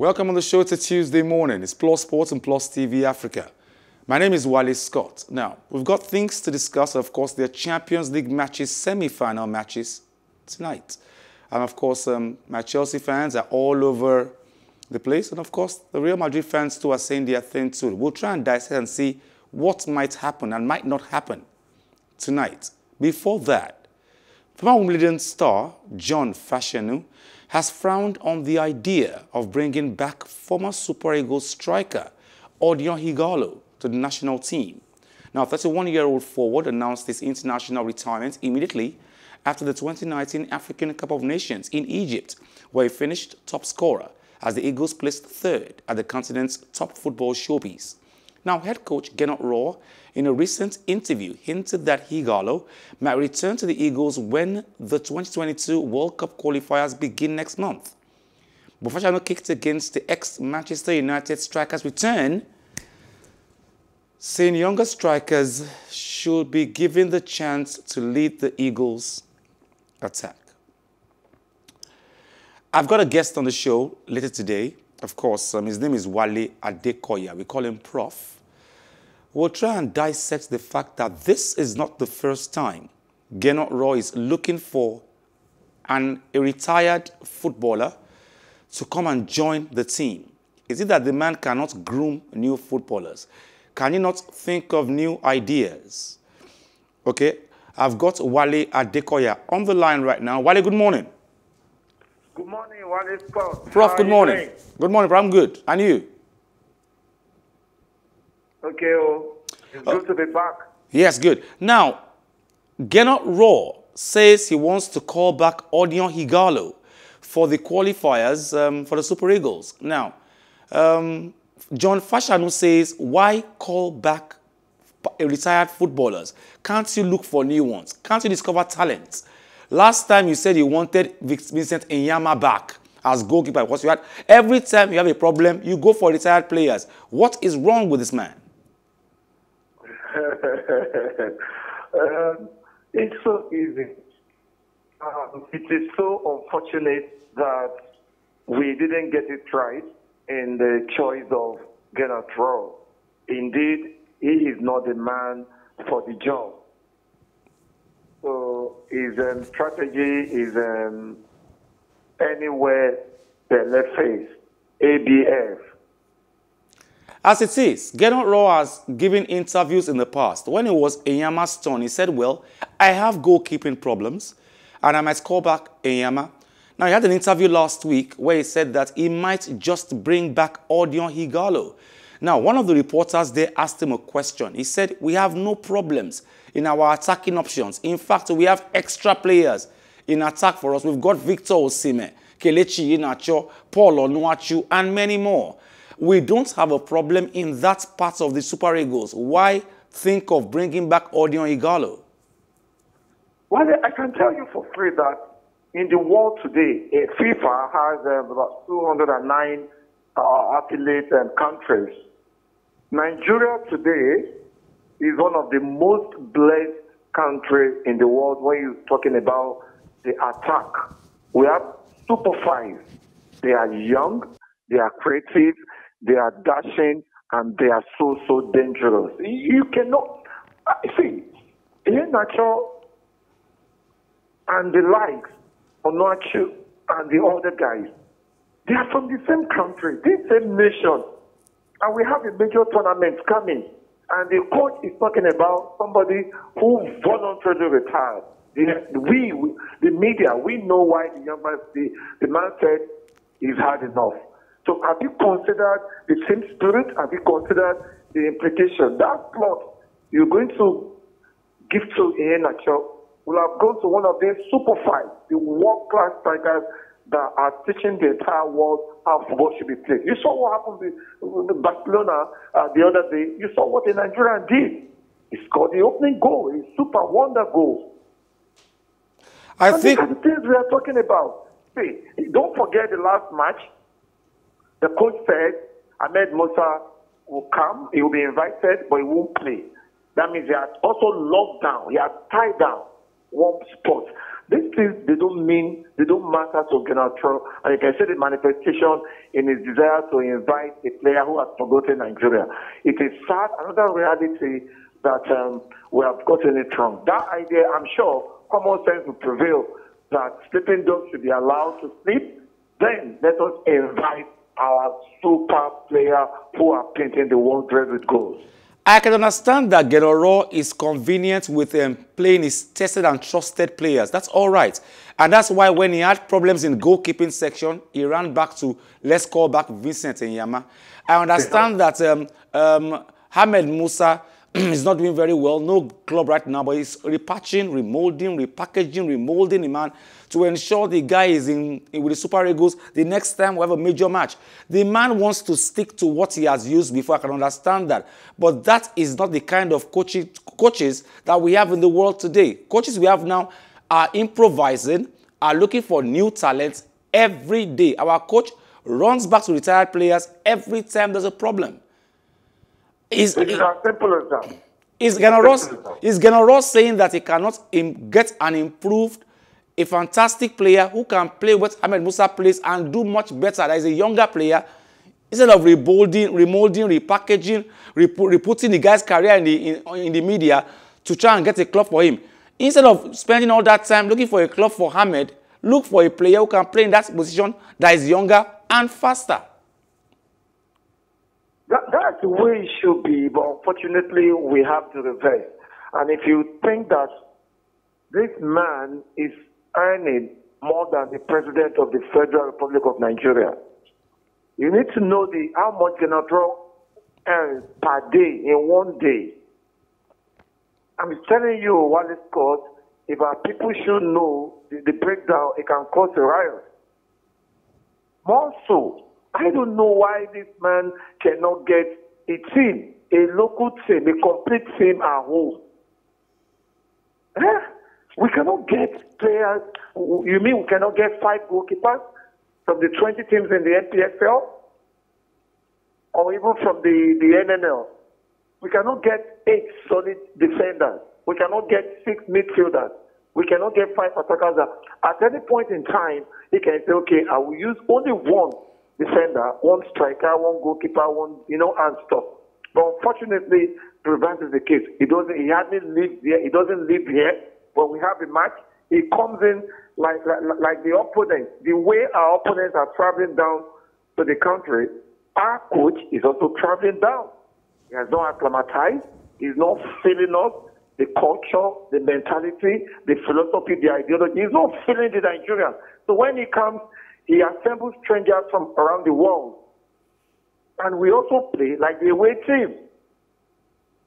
Welcome on the show. It's a Tuesday morning. It's Plus Sports and Plus TV Africa. My name is Wale Scott. Now, we've got things to discuss. Of course, there are Champions League matches, semi-final matches tonight. And of course, um, my Chelsea fans are all over the place. And of course, the Real Madrid fans too are saying their thing too. We'll try and dissect and see what might happen and might not happen tonight. Before that, former Wimbledon star John Fashanu has frowned on the idea of bringing back former Super Eagles striker Odion Ighalo to the national team. Now, 31-year-old forward announced his international retirement immediately after the 2019 African Cup of Nations in Egypt, where he finished top scorer as the Eagles placed third at the continent's top football showpiece. Now, head coach Gernot Rohr, in a recent interview, hinted that Ighalo might return to the Eagles when the 2022 World Cup qualifiers begin next month. But Fashanu kicked against the ex-Manchester United striker's return, saying younger strikers should be given the chance to lead the Eagles' attack. I've got a guest on the show later today. Of course, um, his name is Wale Adekoya. We call him Prof. We'll try and dissect the fact that this is not the first time Gernot Rohr is looking for an, a retired footballer to come and join the team. Is it that the man cannot groom new footballers? Can he not think of new ideas? Okay, I've got Wale Adekoya on the line right now. Wale, good morning. Good morning, Wale Scott. Prof, How good morning. doing? Good morning, bro. I'm good. And you? Okay, oh, it's good to be back. Yes, good. Now, Gernot Rohr says he wants to call back Odion Ighalo for the qualifiers um, for the Super Eagles. Now, um, John Fashanu says, why call back retired footballers? Can't you look for new ones? Can't you discover talents? Last time you said you wanted Vincent Enyeama back as goalkeeper because you had every time you have a problem, you go for retired players. What is wrong with this man? um, it's so easy. Um, it is so unfortunate that we didn't get it right in the choice of Gennard Rowe. Indeed, he is not the man for the job. So his um, strategy is um, anywhere the left face, ABF. As it is, Gernot has given interviews in the past. When it was Enyeama's turn, he said, well, I have goalkeeping problems and I might call back Enyeama. Now, he had an interview last week where he said that he might just bring back Odion Ighalo. Now, one of the reporters there asked him a question. He said, we have no problems in our attacking options. In fact, we have extra players in attack for us. We've got Victor Osimhen, Kelechi Iheanacho, Paul Onuachu, and many more. We don't have a problem in that part of the Super Eagles. Why think of bringing back Odion Ighalo? Well, I can tell you for free that in the world today, eh, FIFA has um, about 209 uh, affiliate um, countries. Nigeria today is one of the most blessed countries in the world when you're talking about the attack. We have super five. They are young, they are creative, they are dashing, and they are so, so dangerous. You cannot, see, in natural and the likes, Onuachu and the other guys, they are from the same country, the same nation. And we have a major tournament coming. And the coach is talking about somebody who voluntarily retired. The, we, the media, we know why the young man, the, the man said he's had enough. So have you considered the same spirit? Have you considered the implication? That plot you're going to give to Iheanacho will have gone to one of these super fights, the world-class strikers that are teaching the entire world how football should be played. You saw what happened with, Barcelona uh, the other day. You saw what the Nigerian did. He scored the opening goal, a super wonder goal. I And think these are the things we are talking about. See, don't forget the last match. The coach said Ahmed Musa will come, he will be invited, but he won't play. That means he has also locked down, he has tied down one spot. These things, they don't mean, they don't matter to General Trump. And you can see the manifestation in his desire to invite a player who has forgotten Nigeria. It is sad, another reality that um, we have gotten it wrong. That idea, I'm sure, common sense will prevail that sleeping dogs should be allowed to sleep. Then let us invite our super player who are painting the world red with gold. I can understand that Gennaro is convenient with um, playing his tested and trusted players. That's all right. And that's why when he had problems in goalkeeping section, he ran back to, let's call back Vincent Enyeama. I understand that um, um, Ahmed Musa he's not doing very well. No club right now, but he's repatching, remolding, repackaging, remolding the man to ensure the guy is in, in, with the Super Eagles the next time we have a major match. The man wants to stick to what he has used before. I can understand that. But that is not the kind of coaching, coaches that we have in the world today. Coaches we have now are improvising, are looking for new talents every day. Our coach runs back to retired players every time there's a problem. Is, it is as simple as that. Is Gunnar Ross, is Gunnar Ross saying that he cannot get an improved, a fantastic player who can play what Ahmed Musa plays and do much better? That is a younger player. Instead of remolding, remolding, repackaging, reputting the guy's career in the, in, in the media to try and get a club for him. Instead of spending all that time looking for a club for Ahmed, look for a player who can play in that position that is younger and faster. That, that's the way it should be, but unfortunately, we have to reverse. And if you think that this man is earning more than the president of the Federal Republic of Nigeria, you need to know the how much General earns per day in one day. I'm telling you, Wallace Scott, if our people should know the, the breakdown, it can cause a riot. More so, I don't know why this man cannot get a team, a local team, a complete team at home. Eh? We cannot get players. You mean we cannot get five goalkeepers from the 20 teams in the NPFL? Or even from the, the NNL? We cannot get eight solid defenders. We cannot get six midfielders. We cannot get five attackers. At any point in time, he can say, okay, I will use only one defender, one striker, one goalkeeper, one, you know, and stuff. But unfortunately, prevent is the case. He doesn't, he hardly lives here. He doesn't live here. When we have a match, he comes in like, like, like the opponent. The way our opponents are traveling down to the country, our coach is also traveling down. He has not acclimatized. He's not feeling us the culture, the mentality, the philosophy, the ideology. He's not feeling the Nigerian. So when he comes, he assembles strangers from around the world. And we also play like the away team.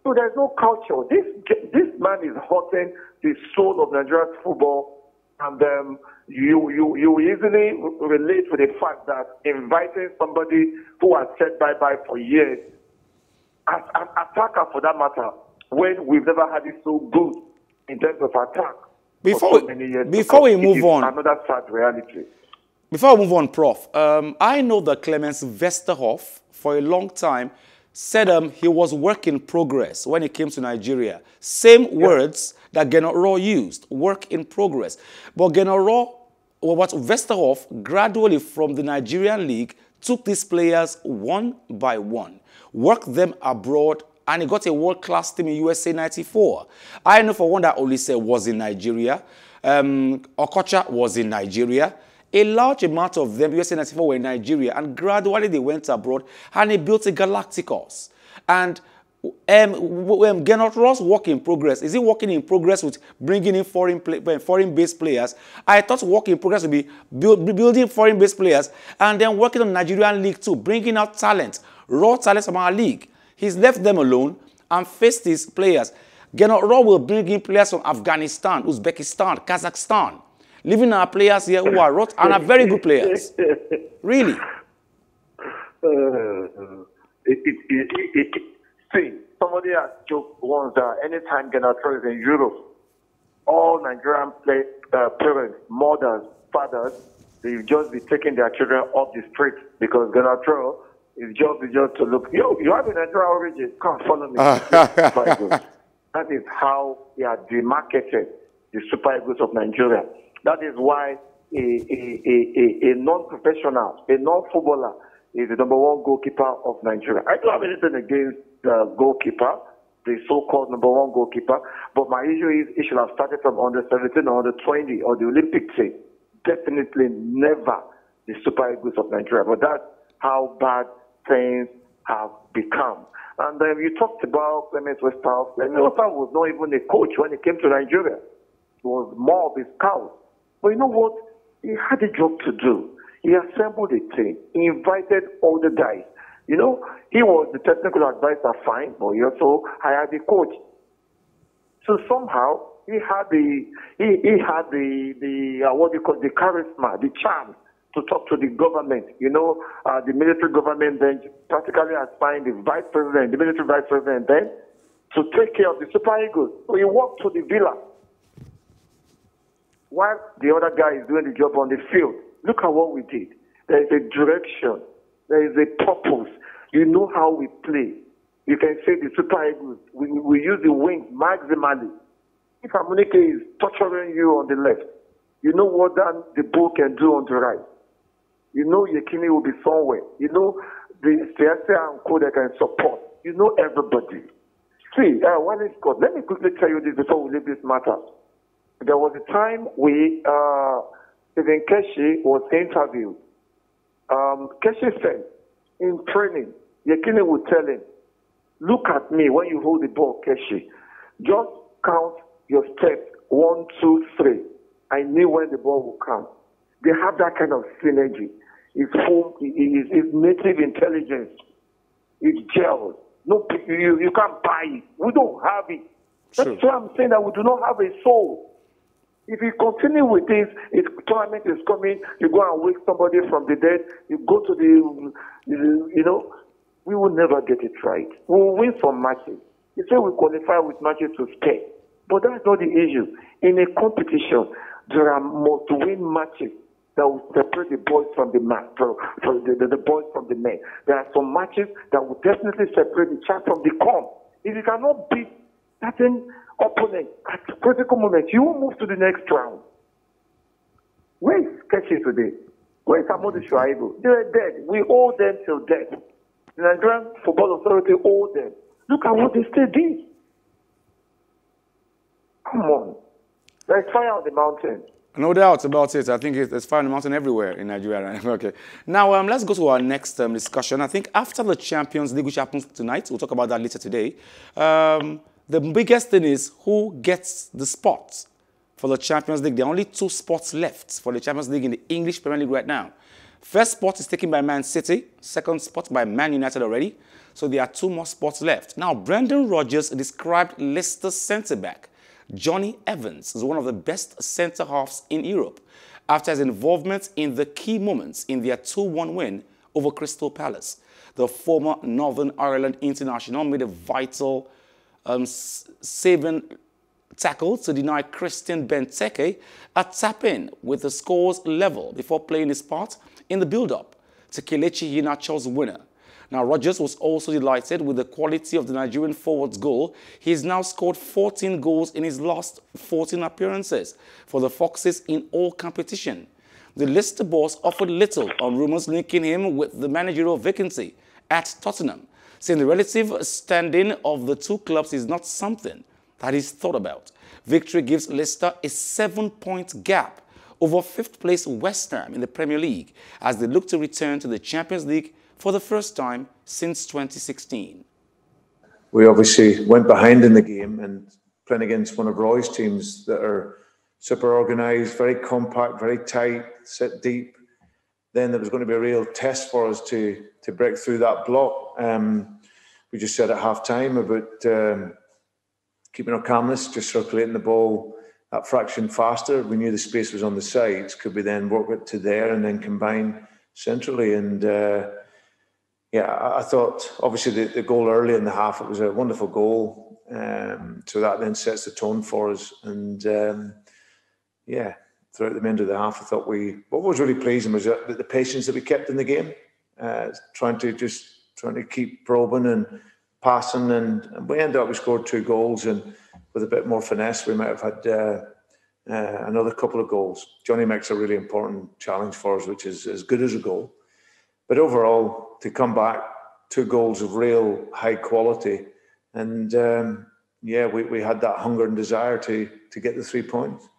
So there's no culture. This, this man is hurting the soul of Nigerian football. And um, you, you, you easily relate to the fact that inviting somebody who has said bye bye for years, as an attacker for that matter, when we've never had it so good in terms of attack. Before, so we, before we move on, another sad reality. Before I move on, Prof, um, I know that Clemens Westerhof, for a long time, said um, he was work in progress when he came to Nigeria. Same yeah. words that Gennaro used, work in progress. But Gennaro, or what Westerhof, gradually from the Nigerian league, took these players one by one, worked them abroad, and he got a world-class team in USA 94. I know for one that Oliseh was in Nigeria. Um, Okocha was in Nigeria. A large amount of them, USA 94, were in Nigeria, and gradually they went abroad, and he built a Galacticos. And um, um, Ross work in progress. Is he working in progress with bringing in foreign play, foreign-based players? I thought work in progress would be build, building foreign-based players and then working on Nigerian league too, bringing out talent, raw talent from our league. He's left them alone and faced his players. Gernot Rohr will bring in players from Afghanistan, Uzbekistan, Kazakhstan leaving our players here who are rot and are very good players. Really. Uh, it, it, it, see, somebody has joked once that anytime Genatro is in Europe, all Nigerian play, uh, parents, mothers, fathers, they just be taking their children off the street because Genatro is just, is just to look, yo, you have a Nigerian origin, come follow me. that is how they are demarketed the Super Eagles of Nigeria. That is why a, a, a, a non-professional, a non-footballer is the number one goalkeeper of Nigeria. I don't have anything against the goalkeeper, the so-called number one goalkeeper, but my issue is he should have started from under 17 or under 20 or the Olympic team. Definitely never the Super Eagles of Nigeria. But that's how bad things have become. And then you talked about Clement Westhoff. Clement Westhoff was not even a coach when he came to Nigeria. He was more of a scout. But you know what? He had a job to do. He assembled a team. He invited all the guys. You know, he was the technical advisor, fine, but he also hired a coach. So somehow he had the he, he had the the uh, what do you call the charisma, the charm to talk to the government. You know, uh, the military government then practically assigned the vice president, the military vice president then to take care of the Super Eagles. So he walked to the villa while the other guy is doing the job on the field. Look at what we did. There is a direction. There is a purpose. You know how we play. You can say the Super Eagles, we, we use the wings maximally. If Amunike is torturing you on the left, you know what that the bull can do on the right. You know Yekini will be somewhere. You know the Siasia and that can support. You know everybody. See, uh, Wally Scott, let me quickly tell you this before we leave this matter. There was a time we, uh, Stephen Keshi was interviewed. Um, Keshi said, in training, Yekini would tell him, look at me when you hold the ball, Keshi. Just count your steps, one, two, three. I knew when the ball would come. They have that kind of synergy. It's home, it's, it's native intelligence. It's gels. No, you, you can't buy it. We don't have it. That's sure. why I'm saying that we do not have a soul. If you continue with this, if tournament is coming, you go and wake somebody from the dead, you go to the, you know, we will never get it right. We will win some matches. You say we qualify with matches to stay. But that's not the issue. In a competition, there are must win matches that will separate the boys from the man, from, from the, the, the, boys from the men. There are some matches that will definitely separate the chaff from the corn. If you cannot beat certain opponent at critical moment, you move to the next round. Where is Keshi today? Where is Amodu Shuaibu? They are dead. We owe them till death. The Nigerian Football Authority owe them. Look at what they still did. Come on. There's fire on the mountain. No doubt about it. I think it's fire on the mountain everywhere in Nigeria. okay. Now, um, let's go to our next um, discussion. I think after the Champions League, which happens tonight, we'll talk about that later today. Um, the biggest thing is who gets the spot for the Champions League. There are only two spots left for the Champions League in the English Premier League right now. First spot is taken by Man City, second spot by Man United already. So there are two more spots left. Now, Brendan Rodgers described Leicester's centre-back, Jonny Evans, as one of the best centre-halves in Europe after his involvement in the key moments in their 2-1 win over Crystal Palace. The former Northern Ireland international made a vital um, saving tackle to deny Christian Benteke a tap-in with the scores level before playing his part in the build-up to Kelechi Iheanacho's winner. Now, Rodgers was also delighted with the quality of the Nigerian forward's goal. He has now scored 14 goals in his last 14 appearances for the Foxes in all competition. The Leicester boss offered little on rumours linking him with the managerial vacancy at Tottenham, saying the relative standing of the two clubs is not something that is thought about. Victory gives Leicester a seven-point gap over fifth place West Ham in the Premier League as they look to return to the Champions League for the first time since 2016. We obviously went behind in the game and playing against one of Roy's teams that are super organised, very compact, very tight, sit deep. Then there was going to be a real test for us to to break through that block. Um, we just said at half time about um, keeping our calmness, just circulating the ball that fraction faster. We knew the space was on the sides. Could we then work it to there and then combine centrally? And uh, yeah, I, thought obviously the, the, goal early in the half it was a wonderful goal. Um, so that then sets the tone for us. And um, yeah, throughout the end of the half, I thought we what was really pleasing was that the patience that we kept in the game, uh, trying to just trying to keep probing and passing, and, and we ended up we scored two goals and with a bit more finesse, we might have had uh, uh, another couple of goals. Jonny makes a really important challenge for us, which is as good as a goal. But overall, to come back, two goals of real high quality, and um, yeah, we, we had that hunger and desire to to get the three points.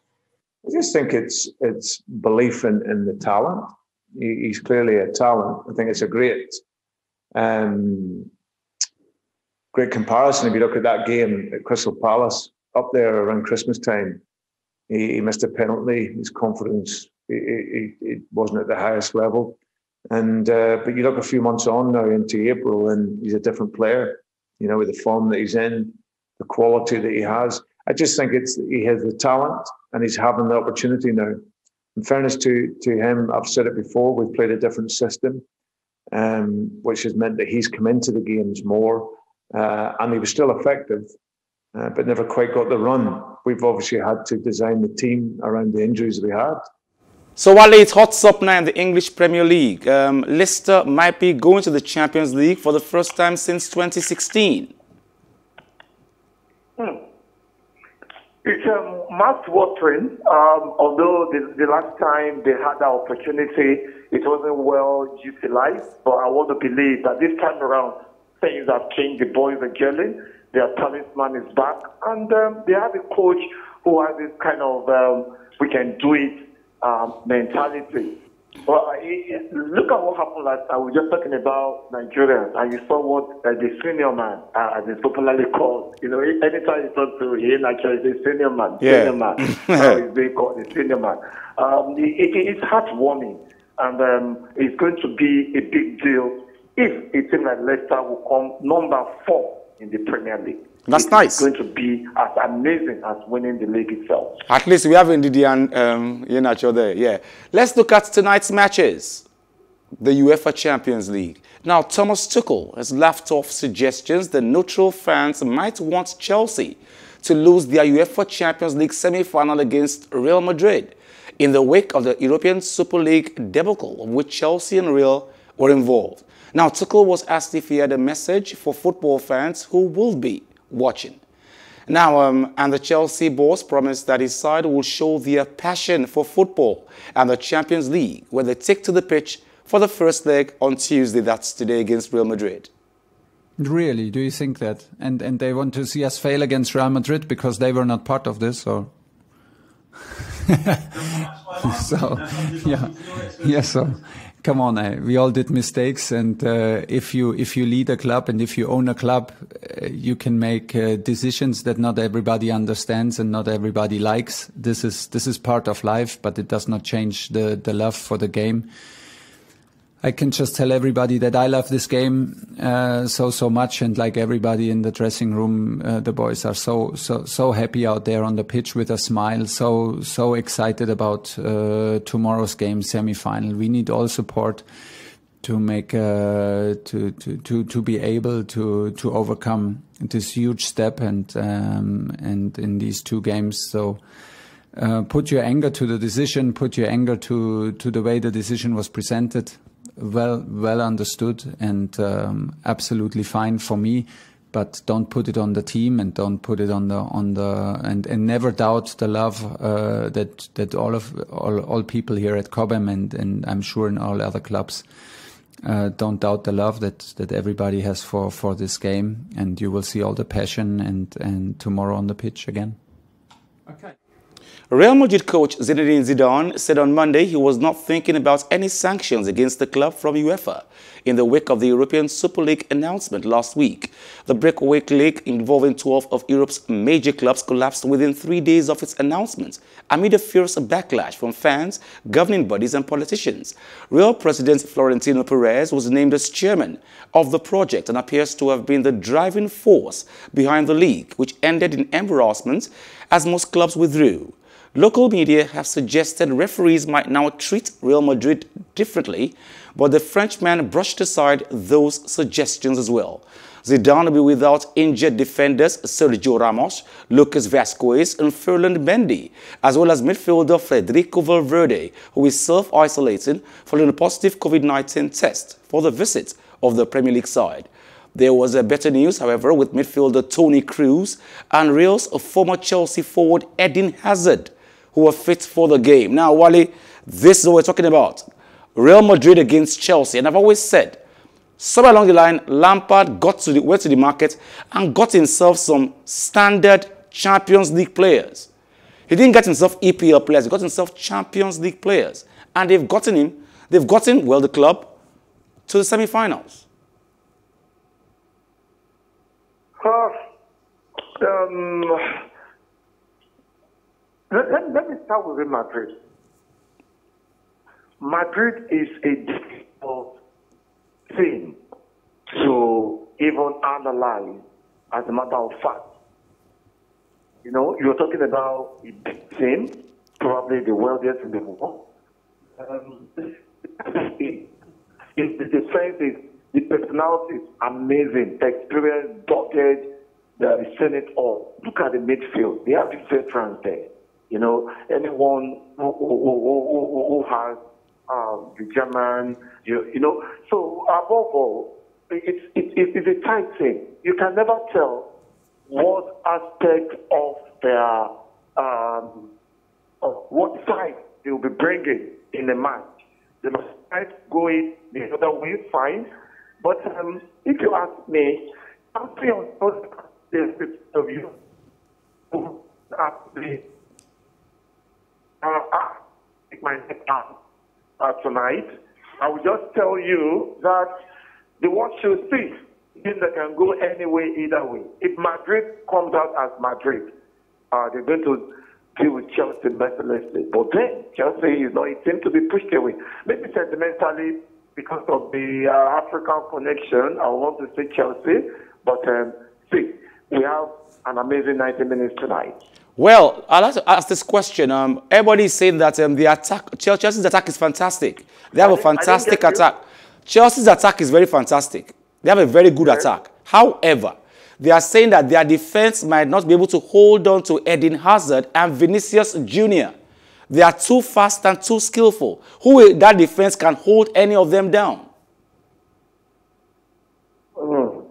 I just think it's it's belief in, in the talent. He, he's clearly a talent. I think it's a great um, great comparison. If you look at that game at Crystal Palace up there around Christmas time, he, he missed a penalty. His confidence it, it wasn't at the highest level. And uh, but you look a few months on now into April, and he's a different player. You know, with the form that he's in, the quality that he has. I just think it's he has the talent, and he's having the opportunity now. In fairness to to him, I've said it before. We've played a different system, um, which has meant that he's come into the games more, uh, and he was still effective uh, but never quite got the run. We've obviously had to design the team around the injuries we had. So while it's hot up now in the English Premier League, um, Leicester might be going to the Champions League for the first time since 2016. Hmm. It's um, mouth-watering. Um, although the, the, last time they had that opportunity, it wasn't well utilized. But I want to believe that this time around, things have changed. The boys are gelling. Their talisman is back, and um, they have a coach who has this kind of um, "we can do it" um, mentality. Well, look at what happened last time. We were just talking about Nigeria, and you saw what uh, the senior man, uh, as it's popularly called. You know, anytime you talk to him, actually, the senior man, yeah. senior man. How is being called the senior man. Um, it, it, it's heartwarming, and um, it's going to be a big deal if a team like Leicester will come number four in the Premier League. That's nice. It's going to be as amazing as winning the league itself. At least we have Ndidi and um, Iheanacho there. Yeah. Let's look at tonight's matches. The UEFA Champions League. Now, Thomas Tuchel has laughed off suggestions that neutral fans might want Chelsea to lose their UEFA Champions League semi-final against Real Madrid in the wake of the European Super League debacle of which Chelsea and Real were involved. Now, Tuchel was asked if he had a message for football fans who will be watching. Now, um, and the Chelsea boss promised that his side will show their passion for football and the Champions League when they take to the pitch for the first leg on Tuesday, that's today, against Real Madrid. Really? Do you think that? And and they want to see us fail against Real Madrid because they were not part of this, or? so, yeah, yeah. So, come on, uh, we all did mistakes, and uh, if you if you lead a club and if you own a club, you can make uh, decisions that not everybody understands and not everybody likes. This is this is part of life, but it does not change the the love for the game. I can just tell everybody that I love this game uh, so so much, and like everybody in the dressing room, uh, the boys are so so so happy out there on the pitch with a smile, so so excited about uh, tomorrow's game semi-final. We need all support to make uh, to, to to to be able to to overcome this huge step and um, and in these two games. So. Uh, put your anger to the decision, put your anger to, to the way the decision was presented, well well understood and um, absolutely fine for me. But don't put it on the team and don't put it on the on the and, and never doubt the love uh, that that all of all, all people here at Cobham and and I'm sure in all other clubs uh, don't doubt the love that that everybody has for for this game and you will see all the passion and and tomorrow on the pitch again. Okay. Real Madrid coach Zinedine Zidane said on Monday he was not thinking about any sanctions against the club from UEFA in the wake of the European Super League announcement last week. The breakaway league involving 12 of Europe's major clubs collapsed within three days of its announcement amid a fierce backlash from fans, governing bodies and politicians. Real President Florentino Perez was named as chairman of the project and appears to have been the driving force behind the league, which ended in embarrassment as most clubs withdrew. Local media have suggested referees might now treat Real Madrid differently, but the Frenchman brushed aside those suggestions as well. Zidane will be without injured defenders Sergio Ramos, Lucas Vazquez and Ferland Mendy, as well as midfielder Federico Valverde, who is self-isolating following a positive COVID-19 test for the visit of the Premier League side. There was a better news, however, with midfielder Toni Kroos and Real's former Chelsea forward Eden Hazard, who were fit for the game. Now, Wally, this is what we're talking about. Real Madrid against Chelsea. And I've always said, somewhere along the line, Lampard got to the, went to the market and got himself some standard Champions League players. He didn't get himself EPL players, he got himself Champions League players. And they've gotten him, they've gotten, well, the club to the semi-finals. Uh, um, let, let, let me start with Madrid. Madrid is a difficult thing to even analyze as a matter of fact. You know, you're talking about a big team, probably the wealthiest in the world. Um, in the defense is the personality is amazing, experience, dogged, the Senate all. Look at the midfield. They have the veterans there. You know, anyone who, who, who, who has um, the German, you, you know. So above all, it's, it, it's a tight thing. You can never tell what aspect of their, um, of what side they will be bringing in the match. They might go in the other way, fine. But um, if you ask me, I'm feeling the of you actually uh, my neck uh, tonight, I will just tell you that the world should see team that can go any way, either way. If Madrid comes out as Madrid, uh, they're going to deal with Chelsea mercilessly. But then Chelsea, you know, it seems to be pushed away. Maybe sentimentally because of the uh, African connection, I want to say Chelsea. But um, see, we have an amazing 90 minutes tonight. Well, I'd like to ask this question. Um, everybody is saying that um, the attack, Chelsea's attack is fantastic. They have a fantastic attack. Chelsea's attack is very fantastic. They have a very good okay. attack. However, they are saying that their defense might not be able to hold on to Eden Hazard and Vinicius Jr. They are too fast and too skillful. Who that defense can hold any of them down? Mm.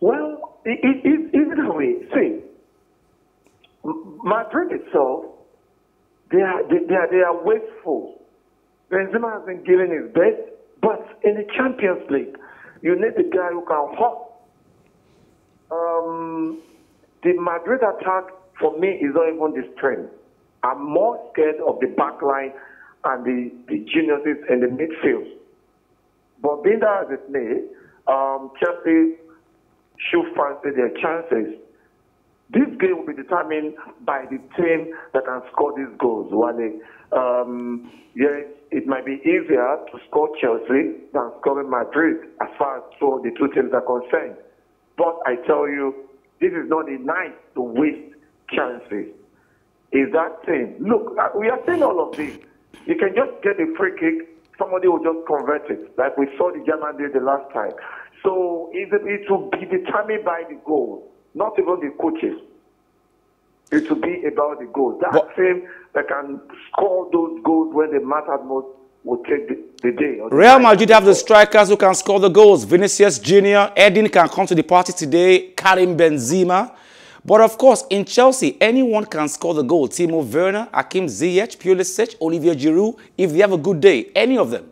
Well, it, it, it, either way, see, Madrid itself, they are, they, they, are, they are wasteful. Benzema has been giving his best, but in the Champions League, you need a guy who can hop. Um, the Madrid attack, for me, is not even the strength. I'm more scared of the back line and the, the geniuses in the midfield. But being that as it may, um, Chelsea should fancy their chances this game will be determined by the team that can score these goals, Wale. Um, yes, it might be easier to score Chelsea than scoring Madrid as far as the two teams are concerned. But I tell you, this is not a night to waste chances. Is that thing? Look, uh, we are saying all of this. You can just get a free kick, somebody will just convert it, like we saw the German did the last time. So it, it will be determined by the goal not even the coaches. It will be about the goals. That but, team that can score those goals when they matter most will take the, the day. The Real Madrid have the strikers who can score the goals. Vinicius Jr., Eden can come to the party today, Karim Benzema. But of course, in Chelsea, anyone can score the goal. Timo Werner, Hakim Ziyech, Pulisic, Olivier Giroud, if they have a good day, any of them.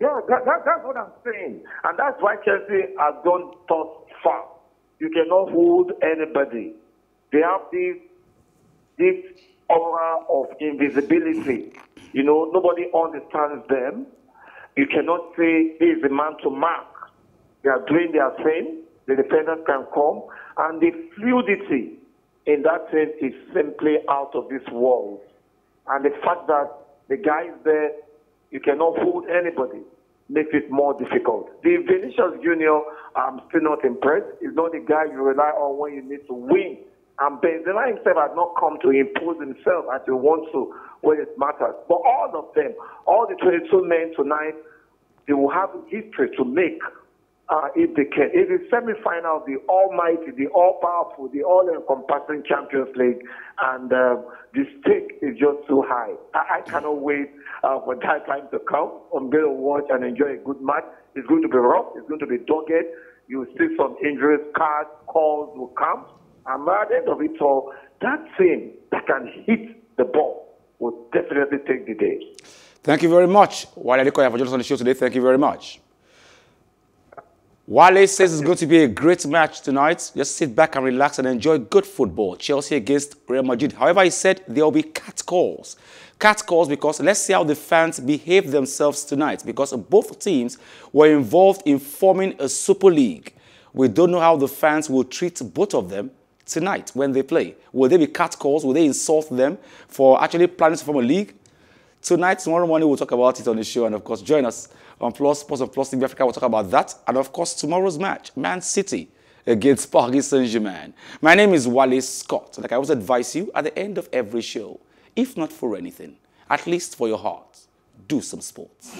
Yeah, that, that, that's what I'm saying. And that's why Chelsea has gone thus far. You cannot hold anybody. They have this, this aura of invisibility. You know, nobody understands them. You cannot say he is the man to mark. They are doing their thing. The defenders can come. And the fluidity in that sense is simply out of this world. And the fact that the guy is there, you cannot hold anybody makes it more difficult. The Vinicius Junior, I'm still not impressed. He's not the guy you rely on when you need to win. And Benzema himself has not come to impose himself as he wants to when it matters. But all of them, all the 22 men tonight, they will have a history to make uh, if they can. It is semi-final, the almighty, the all-powerful, the all-encompassing Champions League, and uh, the stake is just too high. I, I cannot wait uh, for that time to come. I'm going to watch and enjoy a good match. It's going to be rough. It's going to be dogged. You'll see some injuries, cards, calls will come. And at the end of it all, that team that can hit the ball will definitely take the day. Thank you very much, Wale for joining us on the show today. Thank you very much. Wale says it's going to be a great match tonight. Just sit back and relax and enjoy good football. Chelsea against Real Madrid. However, he said there will be cat calls. Cat calls because let's see how the fans behave themselves tonight because both teams were involved in forming a Super League. We don't know how the fans will treat both of them tonight when they play. Will they be cat calls? Will they insult them for actually planning to form a league? Tonight, tomorrow morning, we'll talk about it on the show. And of course, join us on Plus Sports of Plus TV Africa. We'll talk about that. And of course, tomorrow's match, Man City against Paris Saint-Germain. My name is Wale Scott. Like I always advise you at the end of every show, if not for anything, at least for your heart, do some sports.